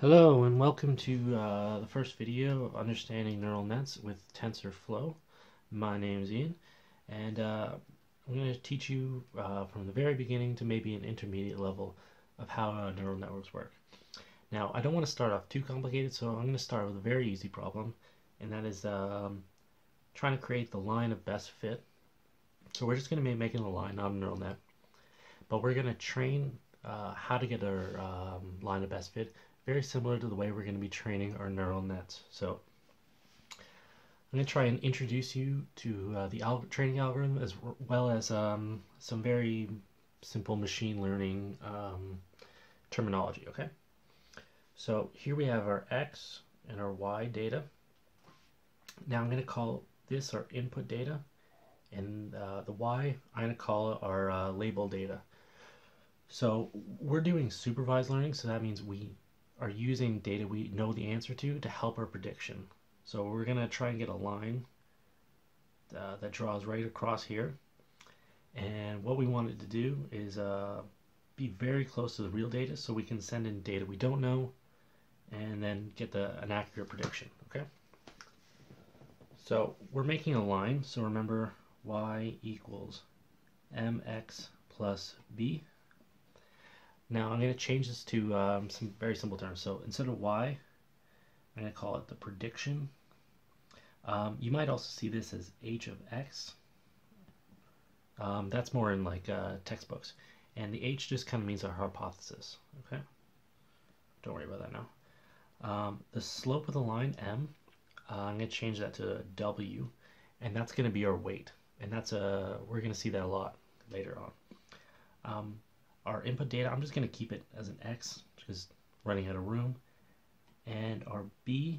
Hello and welcome to uh, the first video of Understanding Neural Nets with TensorFlow. My name is Ian and uh, I'm going to teach you uh, from the very beginning to maybe an intermediate level of how uh, neural networks work. Now I don't want to start off too complicated so I'm going to start with a very easy problem and that is um, trying to create the line of best fit. So we're just going to be making a line, not a neural net, but we're going to train uh, how to get our um, line of best fit very similar to the way we're going to be training our neural nets. So I'm going to try and introduce you to uh, the al training algorithm as well as um, some very simple machine learning um, terminology, okay? So here we have our X and our Y data. Now I'm going to call this our input data and uh, the Y I'm going to call our uh, label data. So we're doing supervised learning, so that means we are using data we know the answer to to help our prediction. So we're going to try and get a line uh, that draws right across here. And what we wanted to do is uh, be very close to the real data so we can send in data we don't know and then get the, an accurate prediction, okay? So we're making a line, so remember y equals mx plus b now I'm going to change this to um, some very simple terms. So instead of y, I'm going to call it the prediction. Um, you might also see this as h of x. Um, that's more in like uh, textbooks. And the h just kind of means our hypothesis. Okay, Don't worry about that now. Um, the slope of the line m, uh, I'm going to change that to w. And that's going to be our weight. And that's a, we're going to see that a lot later on. Our input data, I'm just going to keep it as an X because running out of room. And our B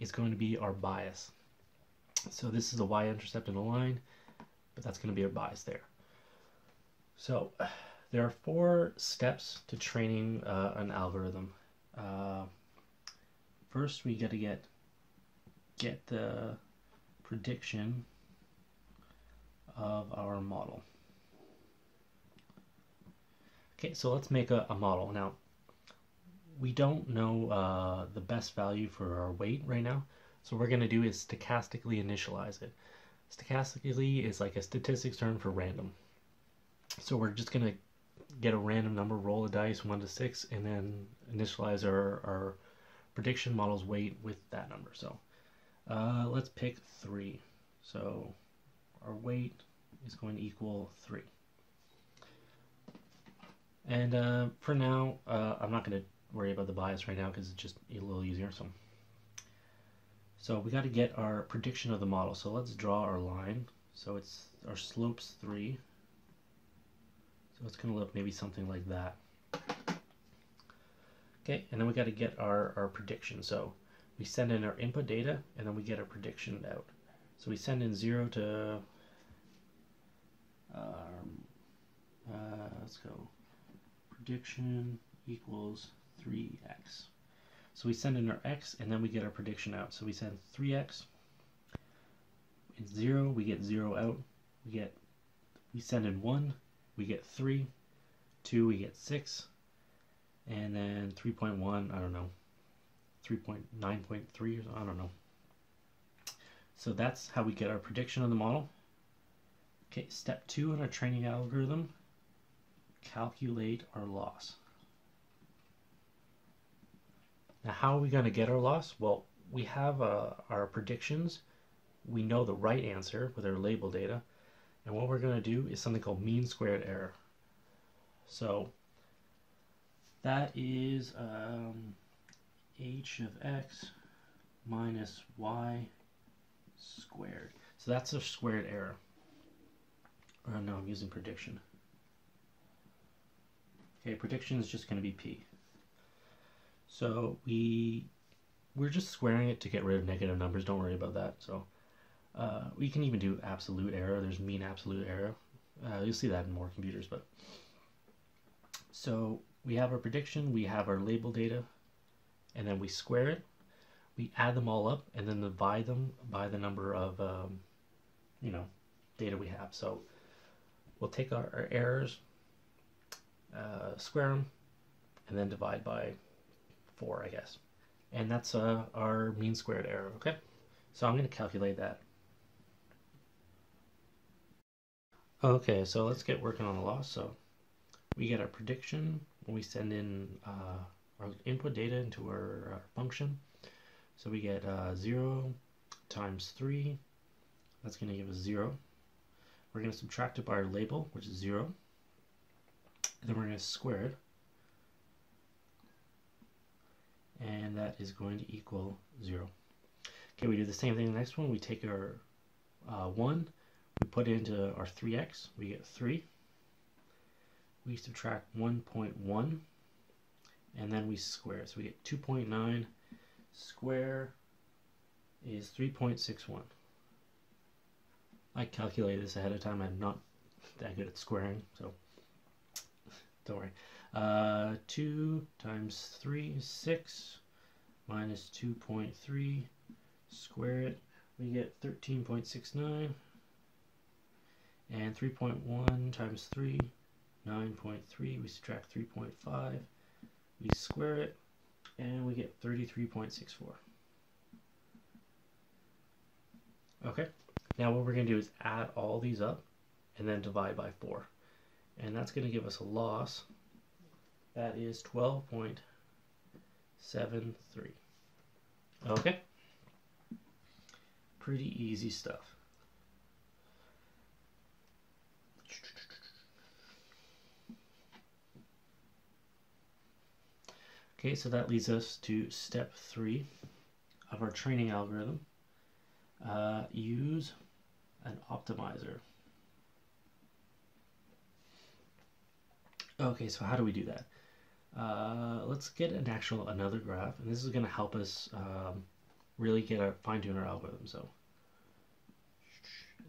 is going to be our bias. So this is a y-intercept in a line, but that's going to be our bias there. So there are four steps to training uh, an algorithm. Uh, first, we got to get get the prediction of our model. Okay, so let's make a, a model. Now, we don't know uh, the best value for our weight right now. So what we're going to do is stochastically initialize it. Stochastically is like a statistics term for random. So we're just going to get a random number, roll a dice 1 to 6, and then initialize our, our prediction model's weight with that number. So uh, let's pick 3. So our weight is going to equal 3. And uh, for now, uh, I'm not going to worry about the bias right now because it's just a little easier. So, so we got to get our prediction of the model. So let's draw our line. So it's our slope's 3. So it's going to look maybe something like that. Okay, and then we got to get our, our prediction. So we send in our input data, and then we get our prediction out. So we send in 0 to, um, uh, let's go, prediction equals 3x. So we send in our x and then we get our prediction out. So we send 3x, it's 0, we get 0 out. We get we send in 1, we get 3, 2 we get 6, and then 3.1, I don't know, 3.9.3 I don't know. So that's how we get our prediction of the model. Okay, step 2 in our training algorithm calculate our loss. Now, how are we going to get our loss? Well, we have uh, our predictions. We know the right answer with our label data. And what we're going to do is something called mean squared error. So that is um, h of x minus y squared. So that's a squared error. Oh, no, I'm using prediction. Okay, prediction is just going to be p. So we we're just squaring it to get rid of negative numbers. Don't worry about that. So uh, we can even do absolute error. There's mean absolute error. Uh, you'll see that in more computers. But so we have our prediction. We have our label data, and then we square it. We add them all up and then divide them by the number of um, you know data we have. So we'll take our, our errors uh, square them, and then divide by 4, I guess. And that's uh, our mean squared error, okay? So I'm going to calculate that. Okay, so let's get working on the loss. So we get our prediction when we send in uh, our input data into our, our function. So we get uh, 0 times 3. That's going to give us 0. We're going to subtract it by our label, which is 0. And then we're going to square it. And that is going to equal 0. Okay, we do the same thing in the next one. We take our uh, 1, we put it into our 3x, we get 3. We subtract 1.1, and then we square. So we get 2.9 square is 3.61. I calculated this ahead of time. I'm not that good at squaring, so don't worry. Uh, 2 times 3 is 6, minus 2.3, square it, we get 13.69, and 3.1 times 3, 9.3, we subtract 3.5, we square it, and we get 33.64. Okay, now what we're going to do is add all these up and then divide by 4. And that's going to give us a loss that is 12.73. Okay, pretty easy stuff. Okay, so that leads us to step three of our training algorithm. Uh, use an optimizer. Okay, so how do we do that? Uh, let's get an actual another graph, and this is going to help us um, really get a fine tune our algorithm. So,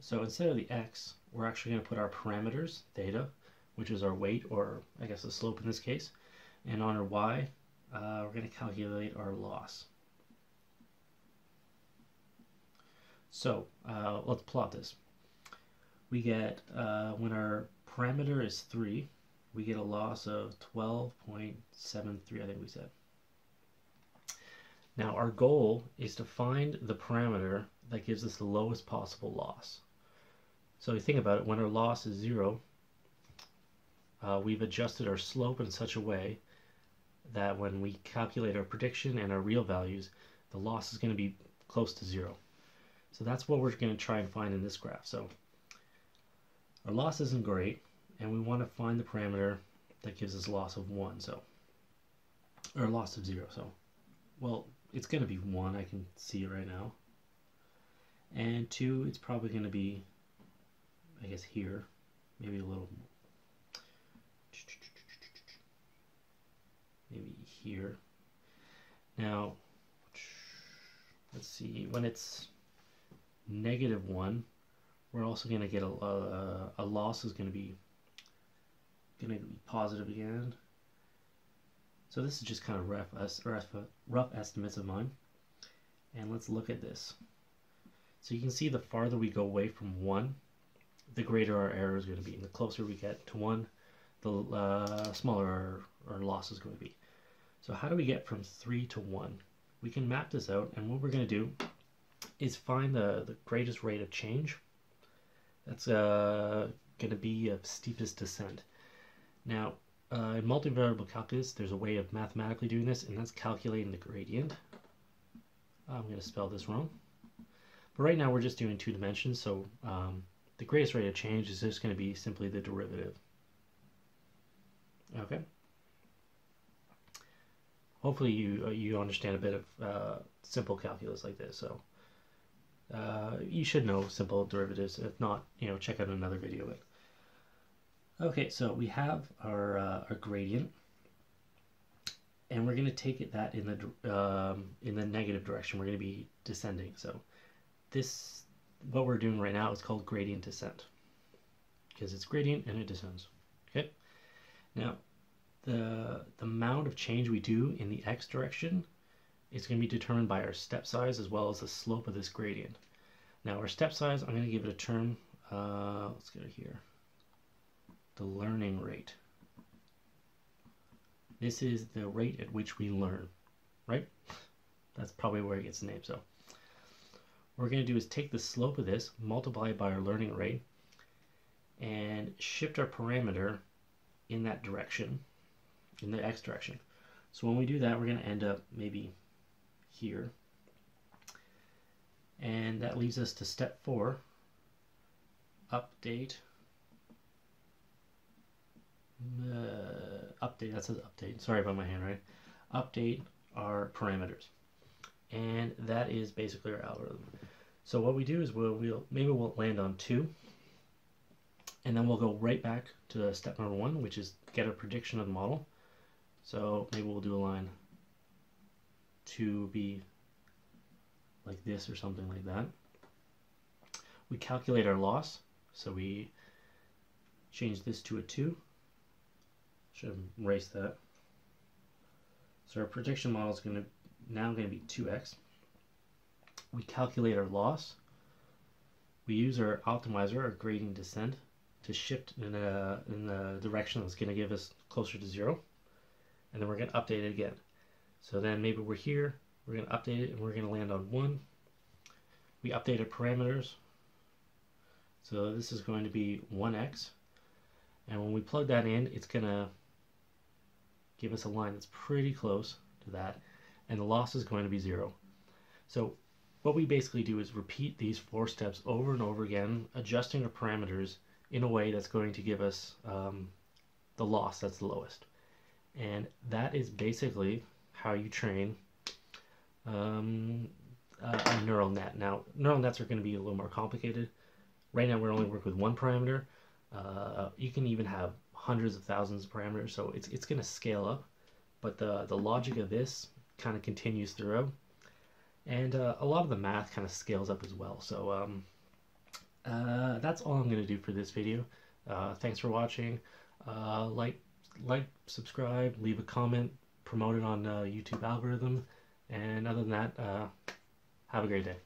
so instead of the x, we're actually going to put our parameters, theta, which is our weight, or I guess the slope in this case, and on our y, uh, we're going to calculate our loss. So uh, let's plot this. We get, uh, when our parameter is 3, we get a loss of 12.73, I think we said. Now our goal is to find the parameter that gives us the lowest possible loss. So you think about it, when our loss is 0, uh, we've adjusted our slope in such a way that when we calculate our prediction and our real values, the loss is going to be close to zero. So that's what we're going to try and find in this graph. So our loss isn't great, and we want to find the parameter that gives us loss of 1, so, or loss of 0. So, well, it's going to be 1, I can see it right now. And 2, it's probably going to be, I guess, here, maybe a little maybe here. Now, let's see, when it's negative 1, we're also going to get a, a, a loss is going to be to be positive again. So this is just kind of rough, rough, rough estimates of mine. And let's look at this. So you can see the farther we go away from 1, the greater our error is going to be. And the closer we get to 1, the uh, smaller our, our loss is going to be. So how do we get from 3 to 1? We can map this out, and what we're going to do is find the, the greatest rate of change. That's uh, going to be a steepest descent. Now, uh, in multivariable calculus, there's a way of mathematically doing this, and that's calculating the gradient. I'm going to spell this wrong. But right now we're just doing two dimensions, so um, the greatest rate of change is just going to be simply the derivative. Okay. Hopefully you uh, you understand a bit of uh, simple calculus like this. So uh, you should know simple derivatives. If not, you know, check out another video. Okay, so we have our uh, our gradient, and we're going to take it that in the um, in the negative direction. We're going to be descending. So this what we're doing right now is called gradient descent because it's gradient and it descends. Okay. Now, the, the amount of change we do in the x direction is going to be determined by our step size as well as the slope of this gradient. Now our step size, I'm going to give it a term, uh, let's it here, the learning rate. This is the rate at which we learn. right? That's probably where it gets the name. So what we're going to do is take the slope of this, multiply by our learning rate, and shift our parameter in that direction, in the x direction. So when we do that, we're going to end up maybe here. And that leads us to step four, update update, that says update, sorry about my handwriting, update our parameters. And that is basically our algorithm. So what we do is we'll, we'll maybe we'll land on two, and then we'll go right back to step number one, which is get a prediction of the model. So maybe we'll do a line to be like this or something like that. We calculate our loss, so we change this to a 2 should erase that. So our prediction model is going to now going to be 2x. We calculate our loss. We use our optimizer, our gradient descent, to shift in, a, in the direction that's going to give us closer to 0. And then we're going to update it again. So then maybe we're here, we're going to update it, and we're going to land on 1. We update our parameters. So this is going to be 1x. And when we plug that in, it's going to give us a line that's pretty close to that, and the loss is going to be zero. So what we basically do is repeat these four steps over and over again, adjusting our parameters in a way that's going to give us um, the loss that's the lowest. And that is basically how you train um, a, a neural net. Now, neural nets are going to be a little more complicated. Right now, we're only working with one parameter. Uh, you can even have hundreds of thousands of parameters, so it's, it's going to scale up. But the, the logic of this kind of continues throughout. And uh, a lot of the math kind of scales up as well. So um, uh, that's all I'm going to do for this video. Uh, thanks for watching. Uh, like, like, subscribe, leave a comment, promote it on uh, YouTube algorithm. And other than that, uh, have a great day.